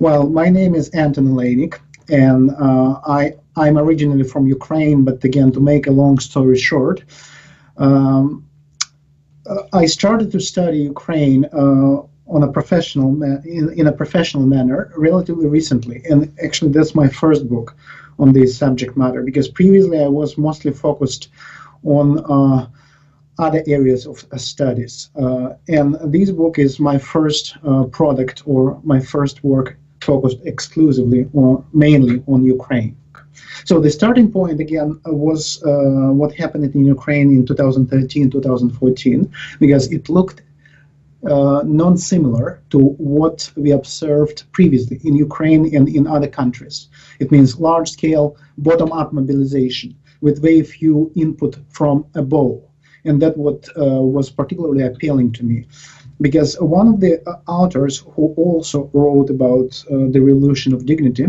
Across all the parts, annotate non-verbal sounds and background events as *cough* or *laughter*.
Well, my name is Anton Oleinik, and uh, I, I'm originally from Ukraine, but again, to make a long story short, um, uh, I started to study Ukraine uh, on a professional ma- in, in a professional manner relatively recently, and actually that's my first book on this subject matter because previously I was mostly focused on uh, other areas of uh, studies. Uh, and this book is my first uh, product or my first work focused exclusively or mainly on Ukraine. So the starting point again was uh, what happened in Ukraine in 2013, 2014, because it looked uh, non-similar to what we observed previously in Ukraine and in other countries. It means large-scale bottom-up mobilization with very few input from above and that what uh, was particularly appealing to me because one of the uh, authors who also wrote about uh, the revolution of dignity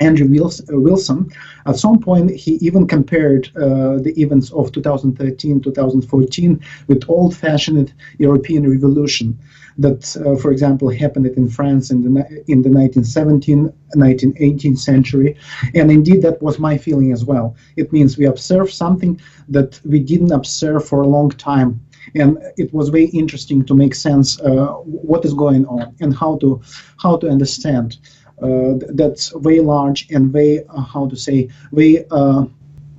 Andrew Wilson, at some point, he even compared uh, the events of 2013 2014 with old fashioned European revolution that, uh, for example, happened in France in the, in the 1917, 1918 century. And indeed, that was my feeling as well. It means we observe something that we didn't observe for a long time. And it was very interesting to make sense uh, what is going on and how to how to understand uh, that's very large and very uh, how to say very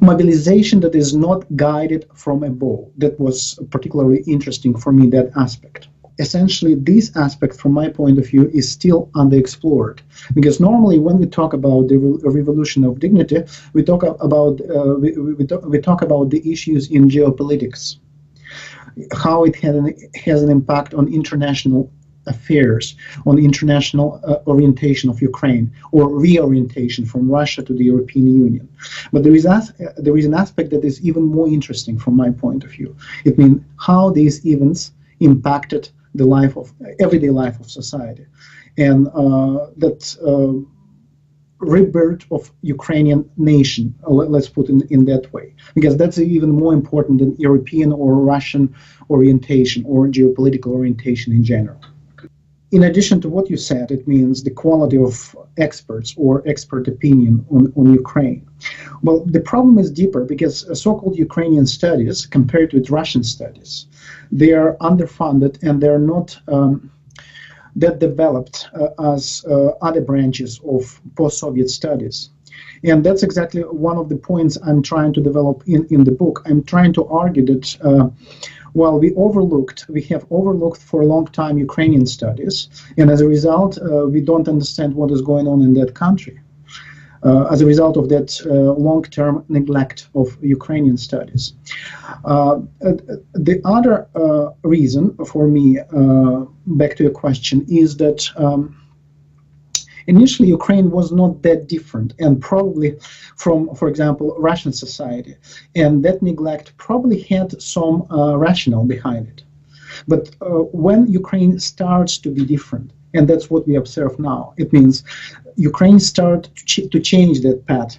mobilization that is not guided from above. That was particularly interesting for me that aspect. Essentially this aspect from my point of view is still underexplored. Because normally when we talk about the re- revolution of dignity we talk about uh, we, we, talk, we talk about the issues in geopolitics how it an, has an impact on international affairs on international uh, orientation of Ukraine or reorientation from Russia to the European Union. But there is, as, uh, there is an aspect that is even more interesting from my point of view. It means how these events impacted the life of everyday life of society, and uh, that uh, rebirth of Ukrainian nation. Uh, let's put it in, in that way, because that's even more important than European or Russian orientation or geopolitical orientation in general. In addition to what you said, it means the quality of experts or expert opinion on, on Ukraine. Well, the problem is deeper because so called Ukrainian studies, compared with Russian studies, they are underfunded and they're not um, that developed uh, as uh, other branches of post-Soviet studies. And that's exactly one of the points I'm trying to develop in, in the book. I'm trying to argue that uh, while we overlooked, we have overlooked for a long time Ukrainian studies, and as a result, uh, we don't understand what is going on in that country as a result of that uh, long-term neglect of Ukrainian studies. Uh, the other reason for me, back to your question, is that um, initially Ukraine was not that different and probably from, for example, Russian society. And that neglect probably had some uh, rationale behind it. But uh, when Ukraine starts to be different, and that's what we observe now. It means Ukraine start to, ch- to change that path.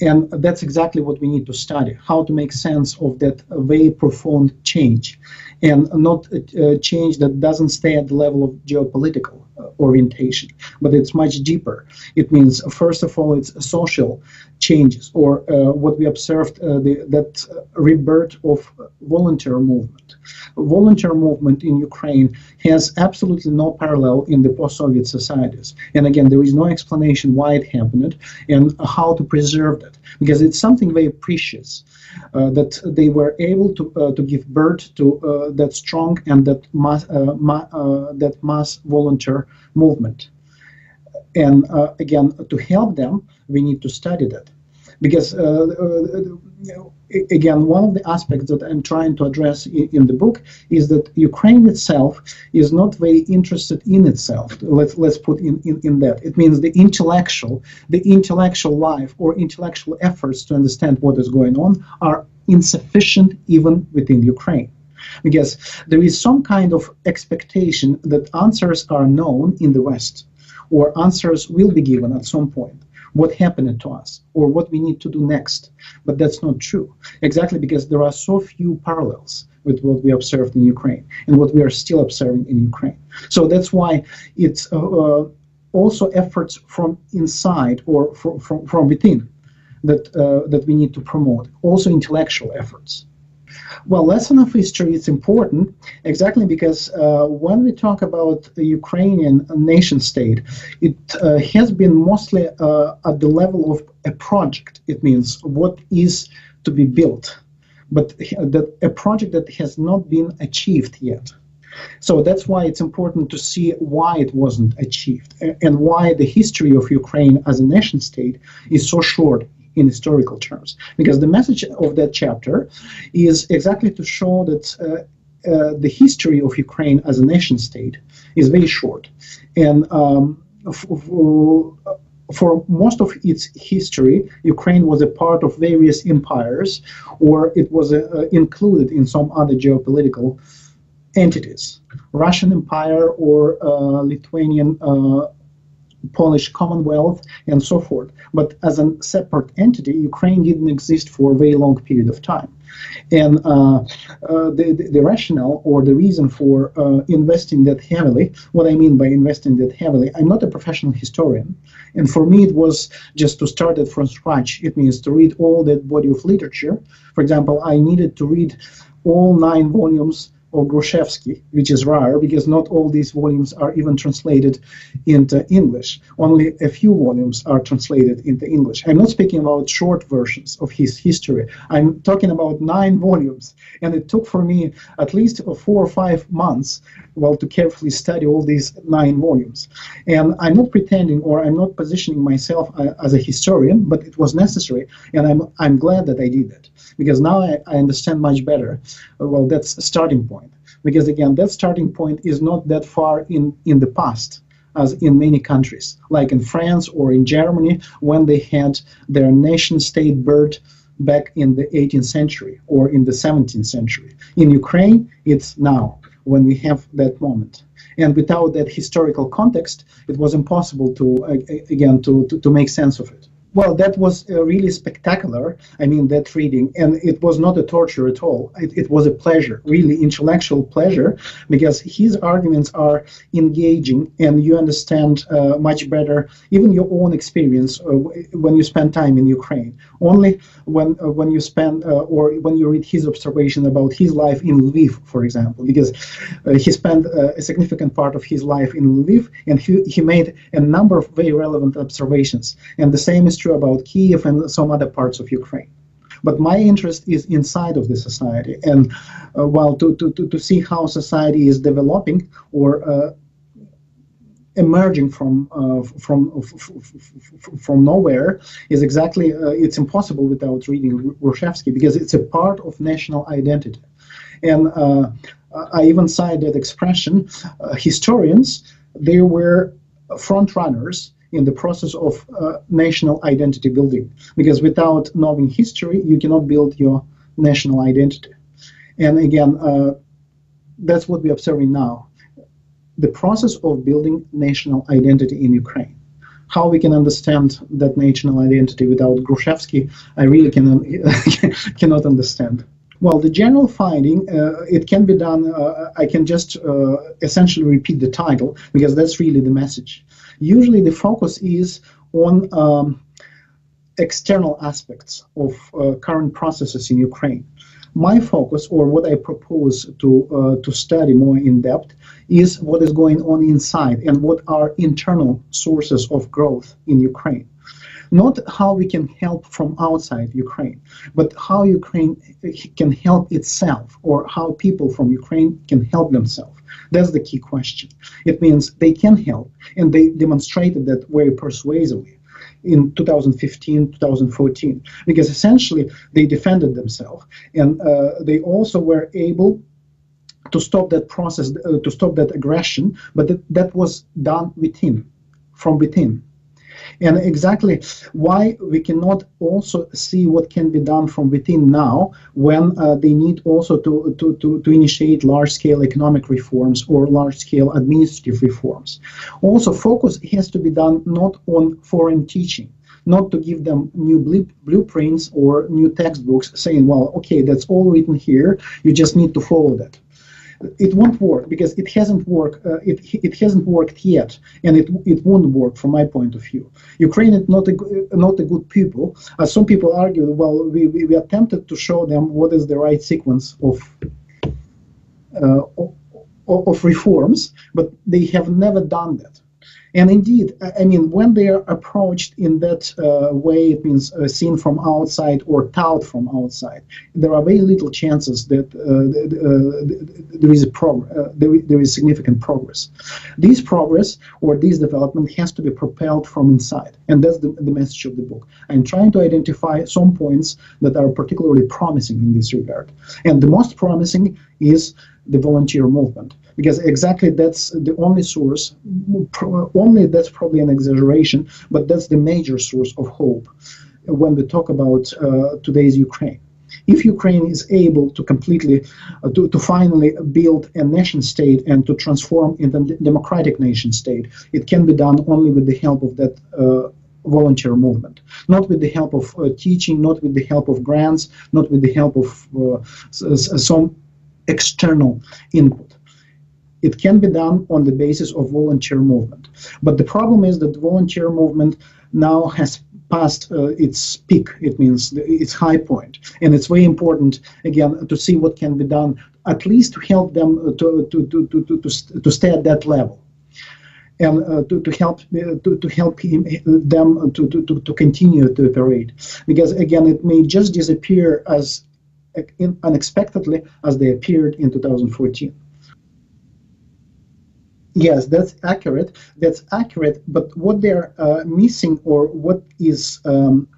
And that's exactly what we need to study how to make sense of that very profound change and not a, change that doesn't stay at the level of geopolitical uh, orientation, but it's much deeper. It means, first of all, it's social changes, or uh, what we observed uh, the, that rebirth of volunteer movement. Volunteer movement in Ukraine has absolutely no parallel in the post-Soviet societies. And again, there is no explanation why it happened and how to preserve that, because it's something very precious uh, that they were able to uh, to give birth to uh, that strong and that mass ma- that mass volunteer movement. And again, to help them, we need to study that because uh, uh, again one of the aspects that i'm trying to address in, the book is that ukraine itself is not very interested in itself. Let's let's put in, in, in that. It means the intellectual the intellectual life or intellectual efforts to understand what is going on are insufficient even within ukraine. Because there is some kind of expectation that answers are known in the west or answers will be given at some point what happened to us or what we need to do next. But that's not true, exactly because there are so few parallels with what we observed in Ukraine and what we are still observing in Ukraine. So that's why it's uh, uh, also efforts from inside or from, from, from within that, uh, that we need to promote, also intellectual efforts. Well, lesson of history is important exactly because uh, when we talk about the Ukrainian nation state, it uh, has been mostly uh, at the level of a project. It means what is to be built, but that a project that has not been achieved yet. So that's why it's important to see why it wasn't achieved and why the history of Ukraine as a nation state is so short in historical terms. Because the message of that chapter is exactly to show that uh, uh, the history of Ukraine as a nation state is very short. And um, for most of its history, Ukraine was a part of various empires, or it was uh, included in some other geopolitical entities Russian Empire or uh, Lithuanian uh, Polish Commonwealth, and so forth. But as a separate entity, Ukraine didn't exist for a very long period of time. And uh, uh, the, the, the, rationale or the reason for uh, investing that heavily, what I mean by investing that heavily, I'm not a professional historian. And for me, it was just to start it from scratch. It means to read all that body of literature. For example, I needed to read all nine volumes or Grushevsky, which is rare because not all these volumes are even translated into English. Only a few volumes are translated into English. I'm not speaking about short versions of his history. I'm talking about nine volumes. And it took for me at least four or five months well to carefully study all these nine volumes. And I'm not pretending or I'm not positioning myself uh, as a historian, but it was necessary. And I'm, I'm glad that I did that because now I, I understand much better. Well, that's a starting point because again that starting point is not that far in in the past as in many countries like in france or in germany when they had their nation state birth back in the 18th century or in the 17th century. In ukraine it's now when we have that moment. And without that historical context it was impossible to again to, to, to make sense of it well, that was uh, really spectacular. I mean, that reading, and it was not a torture at all. It, it was a pleasure, really intellectual pleasure, because his arguments are engaging, and you understand uh, much better even your own experience uh, when you spend time in Ukraine. Only when uh, when you spend uh, or when you read his observation about his life in Lviv, for example, because uh, he spent a significant part of his life in Lviv, and he, he made a number of very relevant observations. And the same is true about Kiev and some other parts of Ukraine. But my interest is inside of the society, and uh, while to, to, to, to see how society is developing or uh, emerging from uh, from from nowhere is exactly uh, it's impossible without reading Grushevsky because it's a part of national identity, and uh, I even cite that expression. Uh, historians they were front runners in the process of uh, national identity building. Because without knowing history, you cannot build your national identity. And again, uh, that's what we're observing now. The process of building national identity in Ukraine. How we can understand that national identity without Grushevsky, I really cannot, *laughs* cannot understand. Well, the general finding, uh, it can be done, uh, I can just uh, essentially repeat the title because that's really the message. Usually the focus is on um, external aspects of uh, current processes in Ukraine. My focus, or what I propose to uh, to study more in depth, is what is going on inside and what are internal sources of growth in Ukraine not how we can help from outside Ukraine, but how Ukraine can help itself or how people from Ukraine can help themselves. That's the key question. It means they can help, and they demonstrated that very persuasively in 2015, 2014, because essentially they defended themselves and uh, they also were able to stop that process, uh, to stop that aggression, but that, that was done within, from within and exactly why we cannot also see what can be done from within now when uh, they need also to, to, to, to initiate large-scale economic reforms or large-scale administrative reforms. Also, focus has to be done not on foreign teaching, not to give them new blueprints or new textbooks saying, well, okay, that's all written here, you just need to follow that. It won't work because it hasn't worked. Uh, it it hasn't worked yet, and it it won't work from my point of view. Ukraine is not a not a good people. As some people argue, well, we, we, we attempted to show them what is the right sequence of. Uh, of reforms, but they have never done that. And indeed, I mean, when they are approached in that uh, way, it means uh, seen from outside or taught from outside, there are very little chances that uh, there is a prog- uh, there, there is significant progress. This progress or this development has to be propelled from inside, and that's the, the message of the book. I'm trying to identify some points that are particularly promising in this regard, and the most promising is the volunteer movement because exactly that's the only source only that's probably an exaggeration but that's the major source of hope when we talk about uh, today's ukraine if ukraine is able to completely uh, to, to finally build a nation state and to transform into a democratic nation state it can be done only with the help of that uh, volunteer movement, not with the help of uh, teaching, not with the help of grants, not with the help of uh, some external input. It can be done on the basis of volunteer movement. But the problem is that volunteer movement now has passed uh, its peak, it means its high point. And it's very important, again, to see what can be done, at least to help them uh, to, to, to, to, to, to stay at that level and uh, to, to help uh, to, to help him, them to, to, to continue to operate because again it may just disappear as unexpectedly as they appeared in 2014. Yes, that's accurate. That's accurate. But what they're uh, missing or what is um,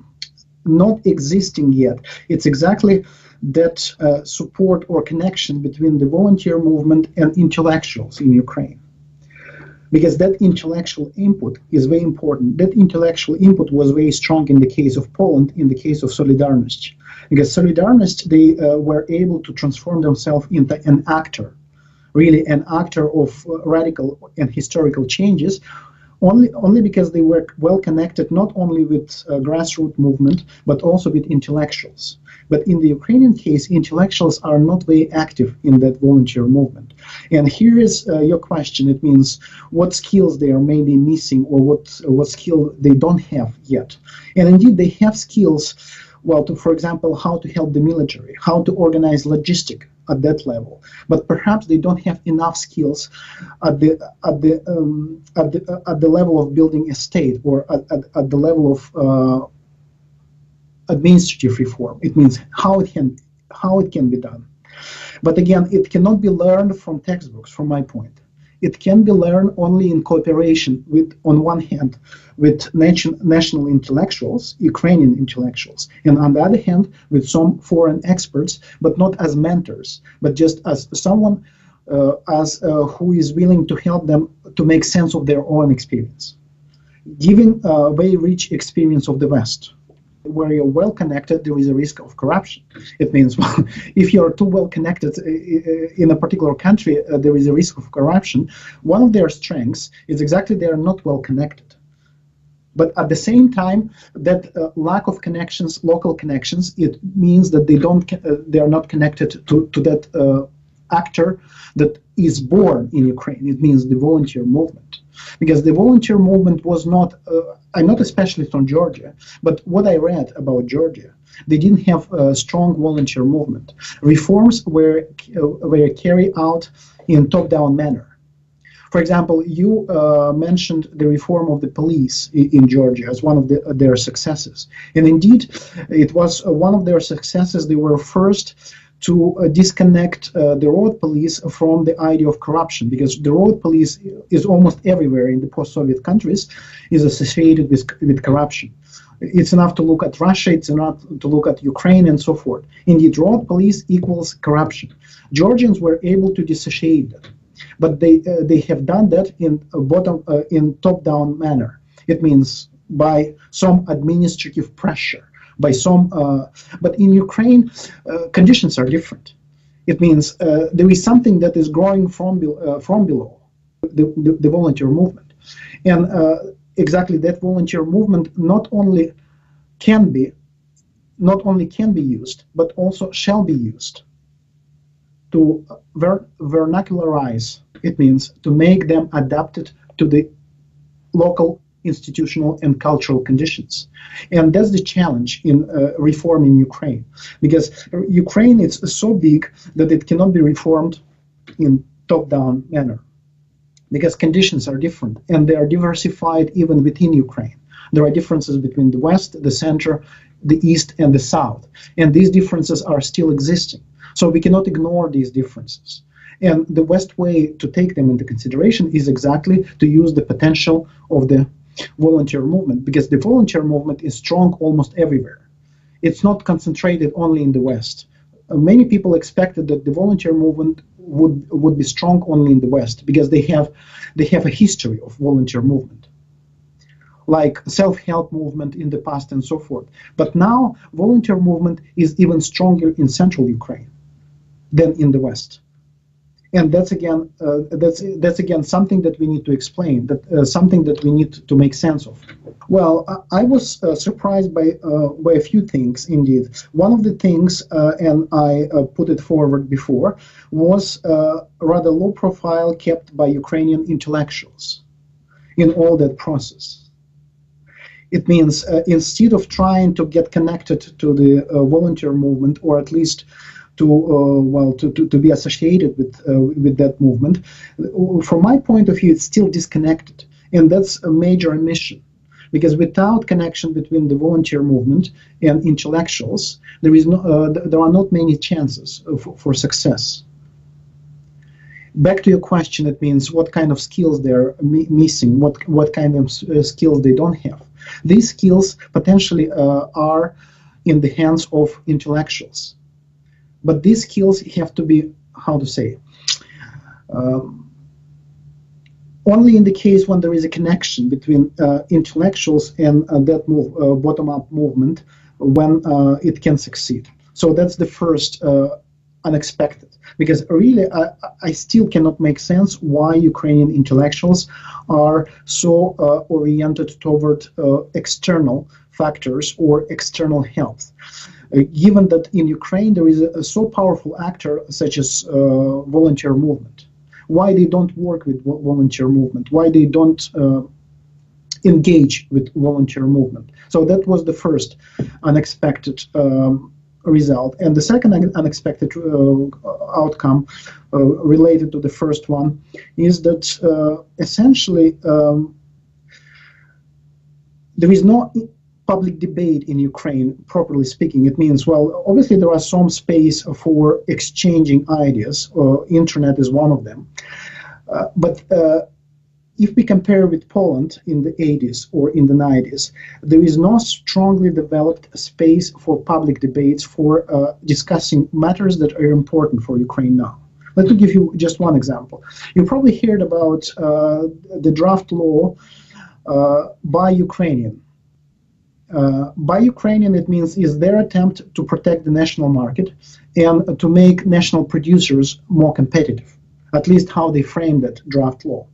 not existing yet, it's exactly that uh, support or connection between the volunteer movement and intellectuals in Ukraine because that intellectual input is very important. That intellectual input was very strong in the case of Poland, in the case of Solidarność, because Solidarność they uh, were able to transform themselves into an actor, really an actor of uh, radical and historical changes only only because they were well connected not only with uh, grassroots movement but also with intellectuals. But in the Ukrainian case, intellectuals are not very active in that volunteer movement. And here is uh, your question. It means what skills they are maybe missing or what what skill they don't have yet. And indeed, they have skills well, to, for example, how to help the military, how to organize logistic at that level. But perhaps they don't have enough skills at the at the um, at the uh, at the level of building a state or at, at, at the level of uh, administrative reform. It means how it can how it can be done. But again, it cannot be learned from textbooks. From my point it can be learned only in cooperation with, on one hand, with nation, national intellectuals, Ukrainian intellectuals, and on the other hand, with some foreign experts, but not as mentors, but just as someone uh, as uh, who is willing to help them to make sense of their own experience, giving a very rich experience of the West where you're well connected, there is a risk of corruption. It means, *laughs* well, if you're too well connected uh, uh, in a particular country, uh, there is a risk of corruption. One of their strengths is exactly they are not well connected. But at the same time, that uh, lack of connections, local connections, it means that they don't, uh, they are not connected to to that uh, actor that is born in Ukraine. It means the volunteer movement because the volunteer movement was not uh, i'm not a specialist on georgia but what i read about georgia they didn't have a strong volunteer movement reforms were uh, were carried out in top-down manner for example, you uh, mentioned the reform of the police in, in Georgia as one of the, their successes. And indeed, it was uh, one of their successes. They were first to uh, disconnect uh, the road police from the idea of corruption because the road police is almost everywhere in the post-Soviet countries is associated with, with corruption. It's enough to look at Russia, it's enough to look at Ukraine and so forth. Indeed, road police equals corruption. Georgians were able to dissociate that, but they uh, they have done that in bottom uh, in top-down manner. It means by some administrative pressure by some, uh, but in Ukraine, uh, conditions are different. It means uh, there is something that is growing from, from below, the, the, the, volunteer movement. And exactly that volunteer movement not only can be, not only can be used, but also shall be used to ver- vernacularize. It means to make them adapted to the local institutional and cultural conditions. And that's the challenge in uh, reforming Ukraine, because Ukraine is so big that it cannot be reformed in top-down manner, because conditions are different and they are diversified even within Ukraine. There are differences between the West, the center, the East, and the South, and these differences are still existing. So we cannot ignore these differences. And the best way to take them into consideration is exactly to use the potential of the volunteer movement because the volunteer movement is strong almost everywhere. It's not concentrated only in the West. Uh, many people expected that the volunteer movement would would be strong only in the West because they have they have a history of volunteer movement, like self-help movement in the past and so forth. But now volunteer movement is even stronger in central Ukraine than in the West and that's again uh, that's that's again something that we need to explain that uh, something that we need to make sense of. Well i, I was uh, surprised by uh, by a few things indeed. One of the things uh, and i uh, put it forward before was rather low profile kept by ukrainian intellectuals in all that process. It means instead of trying to get connected to the volunteer movement or at least to uh, well to, to, to be associated with uh, with that movement. From my point of view, it's still disconnected, and that's a major omission because without connection between the volunteer movement and intellectuals, there is no, uh, there are not many chances for, for, success. Back to your question, it means what kind of skills they're mi missing, what what kind of uh, skills they don't have. These skills potentially uh, are in the hands of intellectuals but these skills have to be how to say um, only in the case when there is a connection between uh, intellectuals and uh, that move, uh, bottom-up movement when uh, it can succeed. So that's the first uh, unexpected. Because really I, I, still cannot make sense why ukrainian intellectuals are so uh, oriented toward external factors or external health given that in Ukraine there is a, a so powerful actor such as uh, volunteer movement. Why they don't work with volunteer movement? Why they don't uh, engage with volunteer movement? So that was the first unexpected um, result. And the second unexpected uh, outcome uh, related to the first one is that uh, essentially um, there is no public debate in Ukraine, properly speaking. It means, well, obviously there are some space for exchanging ideas. Uh, internet is one of them. Uh, but uh, if we compare with Poland in the 80s or in the 90s, there is no strongly developed space for public debates for uh, discussing matters that are important for Ukraine now. Let me give you just one example. You probably heard about uh, the draft law uh, Buy Ukrainian uh, Buy Ukrainian, it means is their attempt to protect the national market and to make national producers more competitive, at least how they frame that draft law.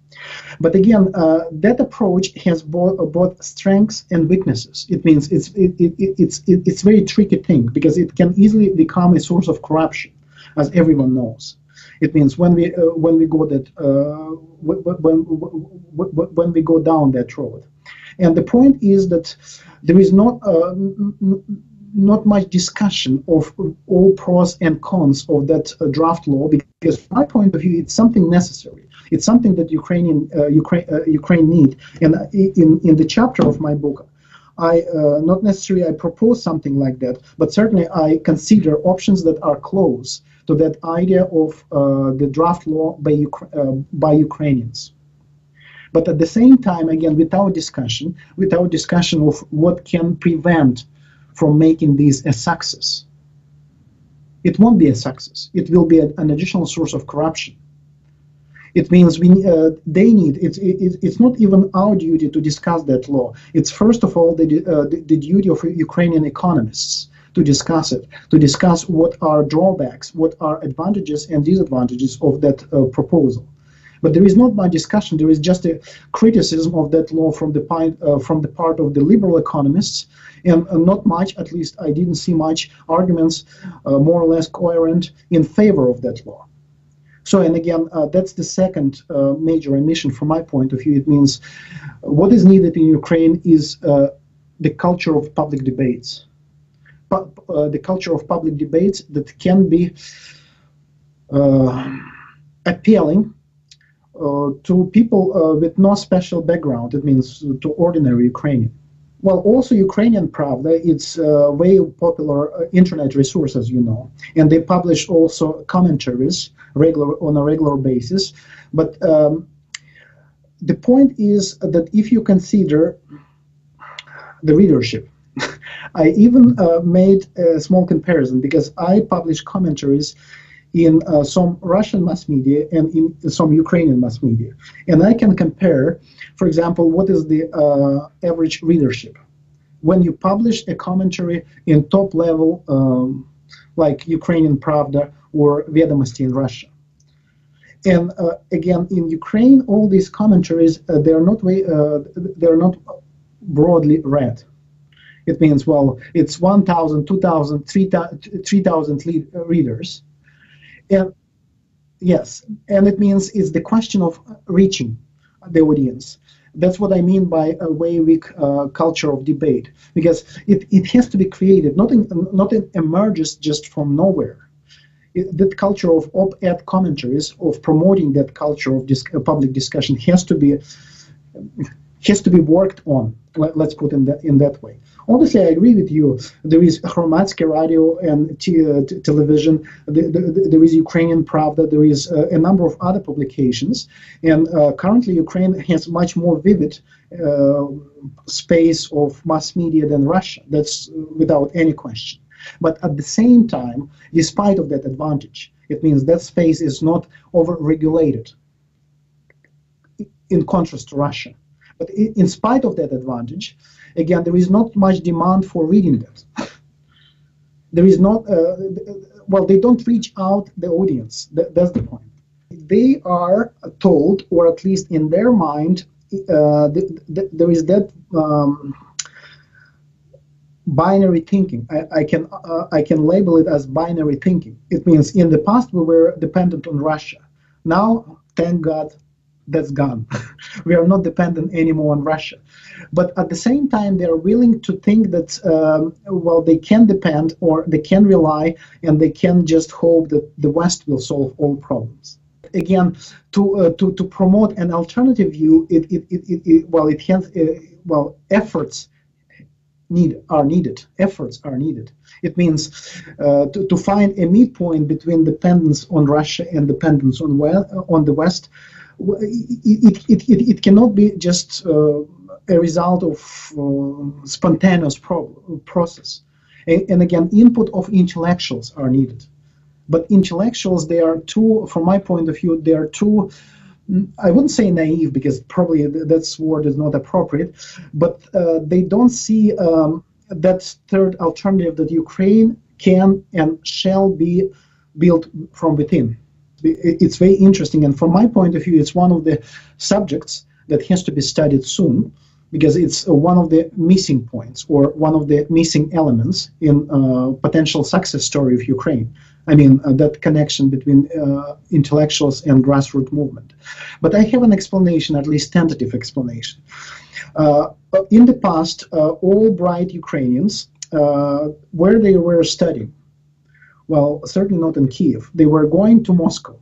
But again, uh, that approach has both, uh, both, strengths and weaknesses. It means it's it, it, it's it, it's very tricky thing because it can easily become a source of corruption, as everyone knows. It means when we uh, when we go that uh, when, when when we go down that road, and the point is that there is not uh, not much discussion of all pros and cons of that uh, draft law because from my point of view it's something necessary. It's something that ukrainian uh, ukraine uh, ukraine need. And uh, in in the chapter of my book i uh, not necessarily i propose something like that but certainly i consider options that are close to that idea of the draft law by by ukrainians but at the same time, again, without discussion, without discussion of what can prevent from making this a success, it won't be a success. It will be a, an additional source of corruption. It means we uh, they need it's it, it's not even our duty to discuss that law. It's first of all the, uh, the, the duty of Ukrainian economists to discuss it, to discuss what are drawbacks, what are advantages and disadvantages of that uh, proposal. But there is not much discussion. There is just a criticism of that law from the, uh, from the part of the liberal economists, and uh, not much, at least I didn't see much arguments, uh, more or less coherent, in favor of that law. So, and again, uh, that's the second uh, major emission from my point of view. It means what is needed in Ukraine is uh, the culture of public debates, but uh, the culture of public debates that can be uh, appealing to people with no special background. It means to ordinary Ukrainian. Well, also Ukrainian Pravda, it's a very popular uh, internet resource, as you know, and they publish also commentaries regular on a regular basis. But um, the point is that if you consider the readership, *laughs* I even uh, made a small comparison because I publish commentaries in uh, some Russian mass media and in some Ukrainian mass media. And I can compare, for example, what is the uh, average readership. When you publish a commentary in top level, um, like Ukrainian Pravda or Vedomosti in Russia. And uh, again, in Ukraine, all these commentaries, uh, they are not way, uh, they are not broadly read. It means, well, it's 1,000, 2,000, 3,000 readers and yes, and it means it's the question of reaching the audience. That's what I mean by a way weak uh, culture of debate, because it, it has to be created. Nothing, nothing emerges just from nowhere. It, that culture of op-ed commentaries, of promoting that culture of public discussion, has to be has to be worked on. Let, us put in that in that way. Obviously, I agree with you. There is Hromadske radio and t- uh, t- television. The, the, the, there is Ukrainian Pravda. There is uh, a number of other publications. And uh, currently, Ukraine has much more vivid uh, space of mass media than Russia. That's without any question. But at the same time, despite of that advantage, it means that space is not over-regulated in contrast to Russia. But in spite of that advantage, again, there is not much demand for reading that. *laughs* there is not, uh, well, they don't reach out the audience. That, that's the point. They are told, or at least in their mind, uh, the, the, there is that um, binary thinking. I, I can uh, I can label it as binary thinking. It means in the past we were dependent on Russia. Now, thank God, that's gone. *laughs* we are not dependent anymore on Russia. But at the same time, they are willing to think that, um, well, they can depend or they can rely and they can just hope that the West will solve all problems. Again, to uh, to, to promote an alternative view, it, it, it, it well, it has uh, well efforts need are needed. Efforts are needed. It means uh, to, to find a midpoint between dependence on Russia and dependence on well, on the West it, it, it, it cannot be just uh, a result of uh, spontaneous pro process. And, and, again, input of intellectuals are needed. But intellectuals, they are too, from my point of view, they are too, I wouldn't say naive because probably that word is not appropriate, but uh, they don't see um, that third alternative that Ukraine can and shall be built from within it's very interesting. And from my point of view, it's one of the subjects that has to be studied soon because it's uh, one of the missing points or one of the missing elements in uh, potential success story of Ukraine. I mean, uh, that connection between uh, intellectuals and grassroots movement. But I have an explanation, at least tentative explanation. Uh, in the past, all bright Ukrainians, where they were studying, well, certainly not in Kiev. They were going to Moscow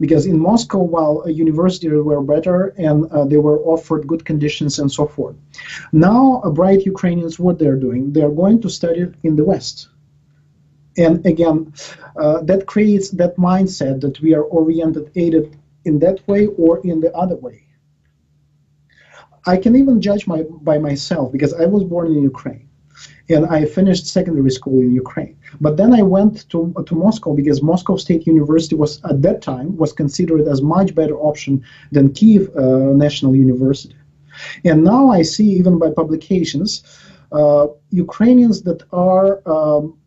because in Moscow, while universities were better and uh, they were offered good conditions and so forth. Now, uh, bright Ukrainians, what they're doing, they're going to study in the West. And again, uh, that creates that mindset that we are oriented either in that way or in the other way. I can even judge my, by myself because I was born in Ukraine and I finished secondary school in Ukraine. But then I went to, to Moscow because Moscow State University was at that time was considered as much better option than Kiev uh, National University. And now I see even by publications uh, Ukrainians that are um,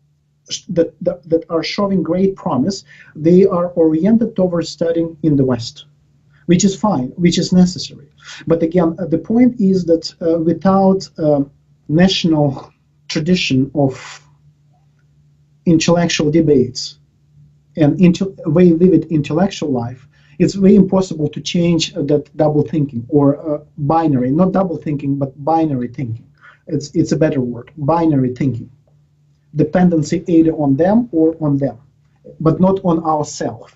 that, that, that are showing great promise. They are oriented towards studying in the West which is fine, which is necessary. But again, uh, the point is that uh, without uh, national tradition of intellectual debates and into, way vivid intellectual life, it's very impossible to change that double thinking or uh, binary, not double thinking, but binary thinking. It's, it's a better word, binary thinking. Dependency either on them or on them, but not on ourselves,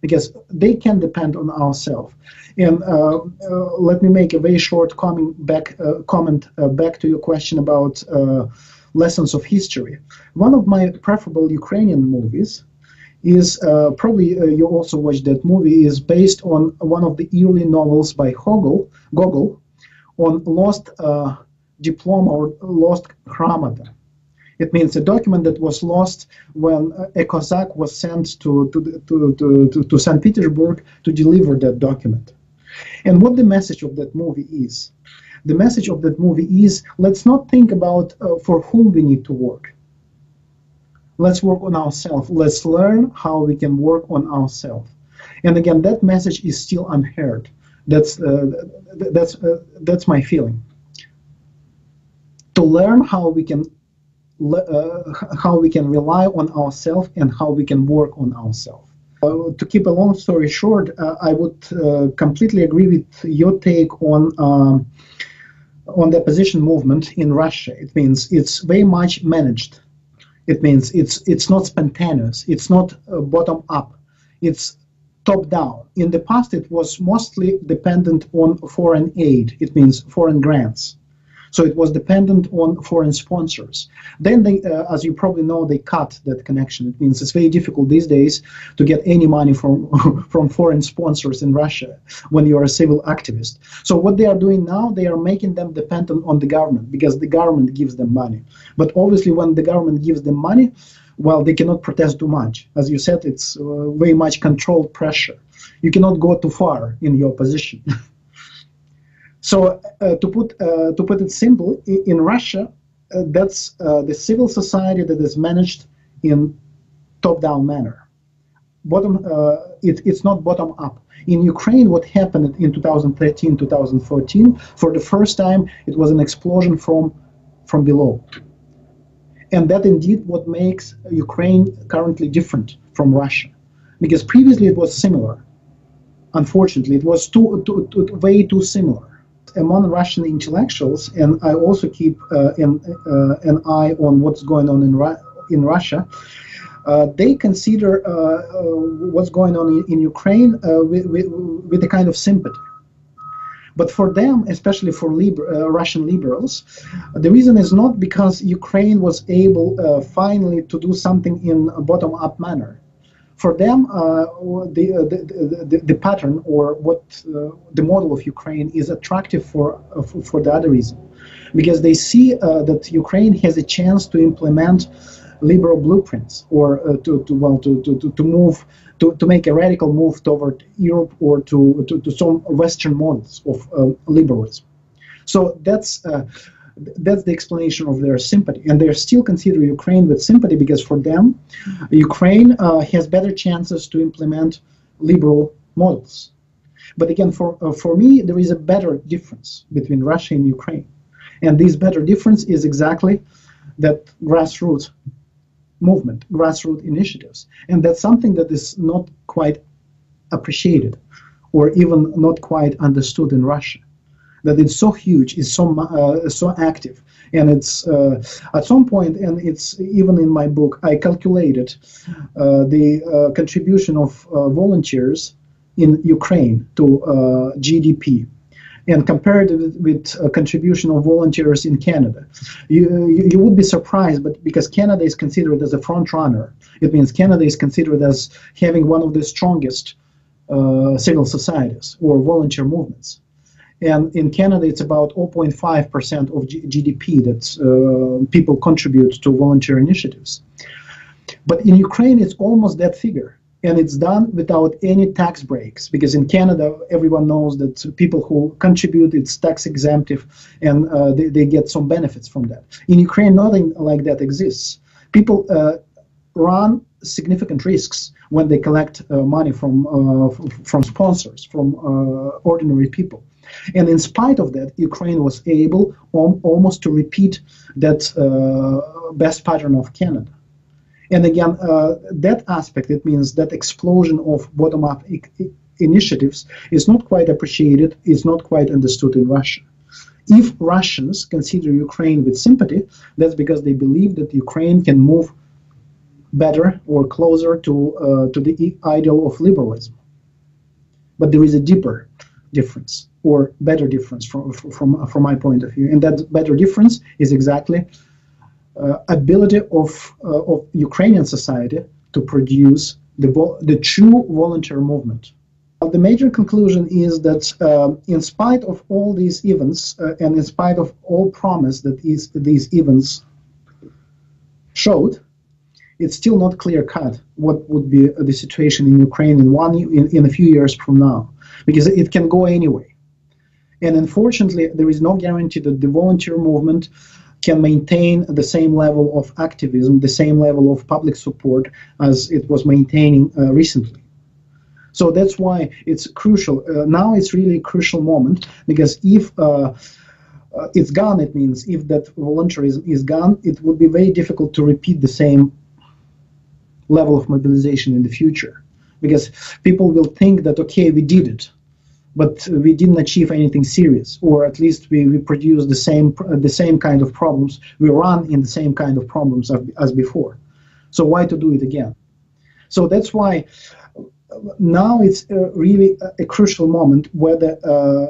because they can depend on ourselves. And uh, uh, let me make a very short comment back, uh, comment uh, back to your question about uh, lessons of history. One of my preferable Ukrainian movies is uh, probably uh, you also watched that movie is based on one of the early novels by Gogol, Gogol on lost uh, diploma or lost gramota. It means a document that was lost when a Cossack was sent to, to, to, to, to, to St. Petersburg to deliver that document. And what the message of that movie is? The message of that movie is let's not think about uh, for whom we need to work. Let's work on ourselves. Let's learn how we can work on ourselves. And again that message is still unheard. That's uh, that's uh, that's my feeling. To learn how we can uh, how we can rely on ourselves and how we can work on ourselves uh, to keep a long story short uh, i would uh, completely agree with your take on um, on the opposition movement in russia it means it's very much managed it means it's it's not spontaneous. It's not uh, bottom up. It's top down. In the past, it was mostly dependent on foreign aid. It means foreign grants. So it was dependent on foreign sponsors. Then they, uh, as you probably know, they cut that connection. It means it's very difficult these days to get any money from *laughs* from foreign sponsors in Russia when you are a civil activist. So what they are doing now, they are making them dependent on the government because the government gives them money. But obviously, when the government gives them money, well, they cannot protest too much. As you said, it's uh, very much controlled pressure. You cannot go too far in your position. *laughs* So uh, to put uh, to put it simple, in Russia, uh, that's the civil society that is managed in top-down manner. Bottom, it, it's not bottom-up. In Ukraine, what happened in 2013, 2014, for the first time, it was an explosion from from below, and that indeed what makes Ukraine currently different from Russia, because previously it was similar. Unfortunately, it was too, too, too way too similar among Russian intellectuals, and I also keep uh, an, uh, an eye on what's going on in, Ru- in Russia, uh, they consider uh, uh, what's going on in, in Ukraine uh, with, with, with, a kind of sympathy. But for them, especially for liber- Russian liberals, the reason is not because Ukraine was able finally to do something in a bottom up manner for them, uh, the, uh, the, the, the, pattern or what uh, the model of Ukraine is attractive for, for, for the other reason, because they see that Ukraine has a chance to implement liberal blueprints or uh, to, to well to, to, to move to, to make a radical move toward Europe or to, to, to some Western models of uh, liberalism. So that's uh, that's the explanation of their sympathy. And they still consider Ukraine with sympathy because for them, Ukraine uh, has better chances to implement liberal models. But again, for, uh, for me, there is a better difference between Russia and Ukraine. And this better difference is exactly that grassroots movement, grassroots initiatives. And that's something that is not quite appreciated or even not quite understood in Russia that it's so huge, it's so uh, so active, and it's uh, at some point, and it's even in my book, I calculated uh, the uh, contribution of uh, volunteers in Ukraine to uh, GDP. And compared it with contribution of volunteers in Canada, you, you, you would be surprised, but because Canada is considered as a front runner, it means Canada is considered as having one of the strongest civil societies or volunteer movements. And in Canada, it's about 0.5% of G- GDP that uh, people contribute to volunteer initiatives. But in Ukraine, it's almost that figure. And it's done without any tax breaks because in Canada, everyone knows that people who contribute, it's tax exemptive and uh, they, they get some benefits from that. In Ukraine, nothing like that exists. People uh, run significant risks when they collect uh, money from, uh, from sponsors, from uh, ordinary people. And in spite of that, Ukraine was able almost to repeat that uh, best pattern of Canada. And again, uh, that aspect, it means that explosion of bottom up initiatives is not quite appreciated, is not quite understood in Russia. If Russians consider Ukraine with sympathy, that's because they believe that Ukraine can move better or closer to, uh, to the ideal of liberalism. But there is a deeper difference or better difference from, from, from my point of view. And that better difference is exactly uh, ability of, uh, of Ukrainian society to produce the, the true volunteer movement. The major conclusion is that uh, in spite of all these events uh, and in spite of all promise that is, these events showed, it's still not clear cut what would be the situation in Ukraine in one in, in a few years from now, because it can go anyway. And unfortunately, there is no guarantee that the volunteer movement can maintain the same level of activism, the same level of public support as it was maintaining uh, recently. So that's why it's crucial. Uh, now it's really a crucial moment because if uh, uh, it's gone, it means if that voluntarism is gone, it would be very difficult to repeat the same level of mobilization in the future because people will think that okay we did it but we didn't achieve anything serious or at least we, we produced the same the same kind of problems. We run in the same kind of problems as, before. So why to do it again? So that's why now it's uh, really a, crucial moment whether uh,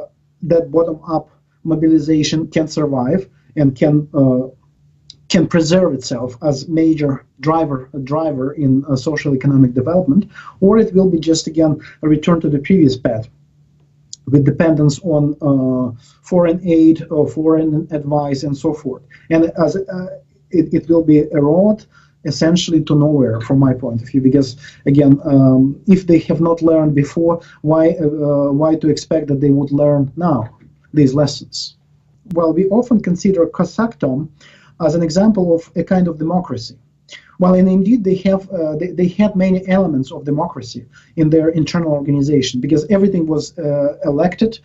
that bottom up mobilization can survive and can uh, can preserve itself as major driver driver in uh, social economic development, or it will be just again a return to the previous path with dependence on uh, foreign aid or foreign advice and so forth. And as uh, it, it will be a road essentially to nowhere from my point of view because again um, if they have not learned before why uh, why to expect that they would learn now these lessons well we often consider Kazakhstan as an example of a kind of democracy. Well, and indeed they have uh, they, they had many elements of democracy in their internal organization because everything was uh, elected,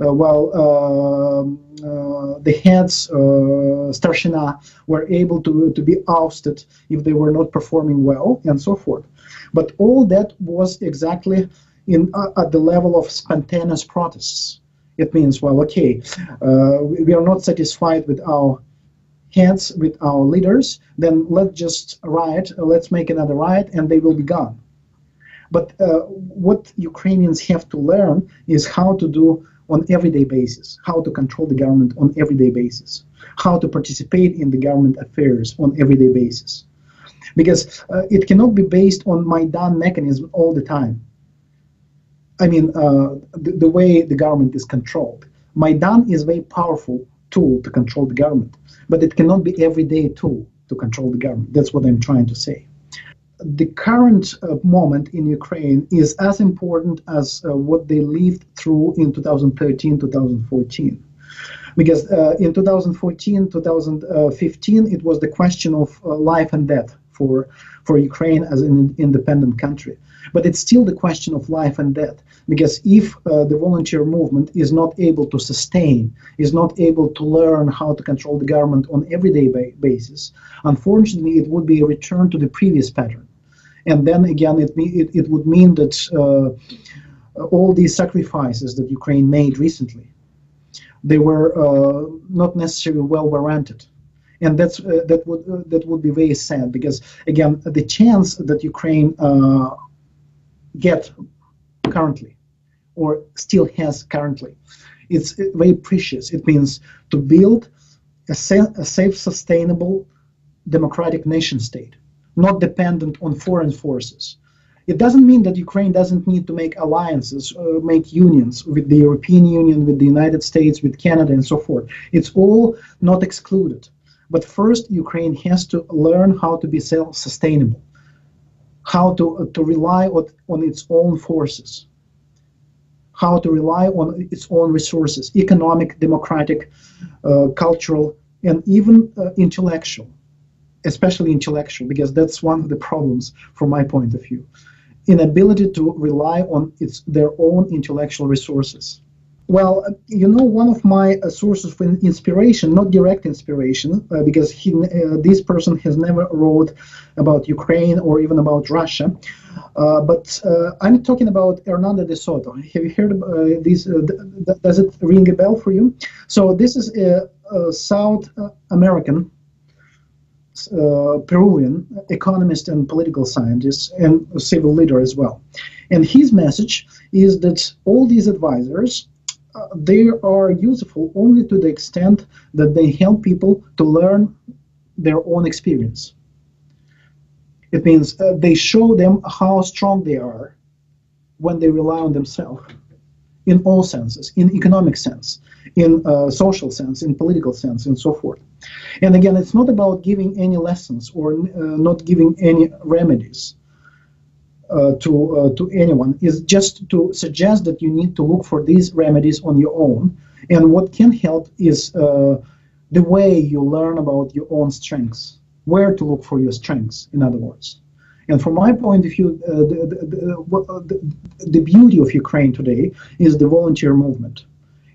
uh, while um, uh, the heads, uh, starshina, were able to, to be ousted if they were not performing well and so forth. But all that was exactly in uh, at the level of spontaneous protests. It means, well, okay, we are not satisfied with our hands with our leaders, then let's just riot, let's make another riot, and they will be gone. But uh, what Ukrainians have to learn is how to do on everyday basis, how to control the government on everyday basis, how to participate in the government affairs on everyday basis. Because uh, it cannot be based on Maidan mechanism all the time. I mean, uh, the, the way the government is controlled. Maidan is very powerful tool to control the government but it cannot be everyday tool to control the government. That's what I'm trying to say. The current uh, moment in Ukraine is as important as uh, what they lived through in 2013, 2014. Because uh, in 2014, 2015, it was the question of uh, life and death for, for Ukraine as an independent country. But it's still the question of life and death. Because if uh, the volunteer movement is not able to sustain, is not able to learn how to control the government on everyday ba- basis, unfortunately, it would be a return to the previous pattern. And then again, it, it, it would mean that uh, all these sacrifices that Ukraine made recently, they were uh, not necessarily well warranted and that's uh, that would uh, that would be very sad because again the chance that Ukraine uh, get currently or still has currently. It's very precious. It means to build a, sa- a safe, sustainable, democratic nation state, not dependent on foreign forces. It doesn't mean that Ukraine doesn't need to make alliances, uh, make unions with the European Union, with the United States, with Canada, and so forth. It's all not excluded. But first, Ukraine has to learn how to be self sustainable, how to, uh, to rely on, on its own forces how to rely on its own resources economic, democratic, uh, cultural, and even uh, intellectual, especially intellectual, because that's one of the problems from my point of view. Inability to rely on its their own intellectual resources. Well, you know, one of my uh, sources of inspiration, not direct inspiration, uh, because he, uh, this person has never wrote about Ukraine or even about Russia, uh, but uh, I'm talking about Hernando de Soto. Have you heard uh, this? Th does it ring a bell for you? So this is a, a South American Peruvian economist and political scientist and civil leader as well. And his message is that all these advisors they are useful only to the extent that they help people to learn their own experience. It means uh, they show them how strong they are when they rely on themselves in all senses, in economic sense, in uh, social sense, in political sense, and so forth. And again, it's not about giving any lessons or uh, not giving any remedies to uh, to anyone is just to suggest that you need to look for these remedies on your own. And what can help is uh, the way you learn about your own strengths, where to look for your strengths, in other words. And from my point of view, uh, the, the, uh, the, the, beauty of Ukraine today is the volunteer movement.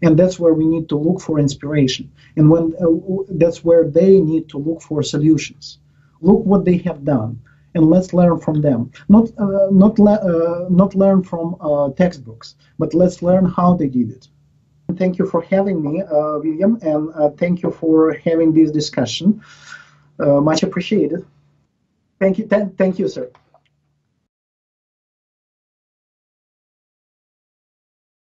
And that's where we need to look for inspiration. And when uh, that's where they need to look for solutions. Look what they have done and let's learn from them. Not uh, not le- uh, not learn from uh, textbooks, but let's learn how they did it. Thank you for having me, uh, William, and uh, thank you for having this discussion. Uh, much appreciated. Thank you. Th- thank you, sir.